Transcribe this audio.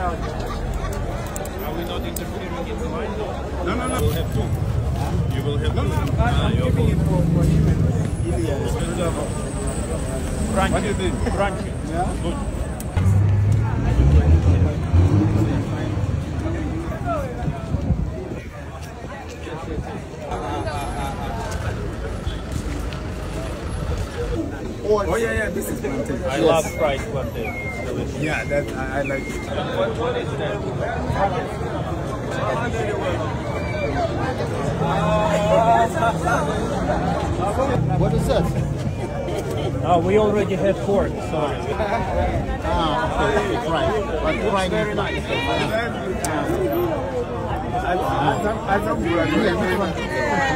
Are we not interfering in the line? No, no, no. You will have two. You will have two. No, I, I'm ah, giving it for, for him. Crunchy. What do you think? Crunchy. Yeah? Good. Oh yeah, yeah, this is plantain. I yes. love fried plantain. It's delicious. Yeah, that I, I like. It. What, what is that? What is that? Oh, we already have pork, sorry. Ah, okay, right. But very nice. I, I, I, I, I, I, I,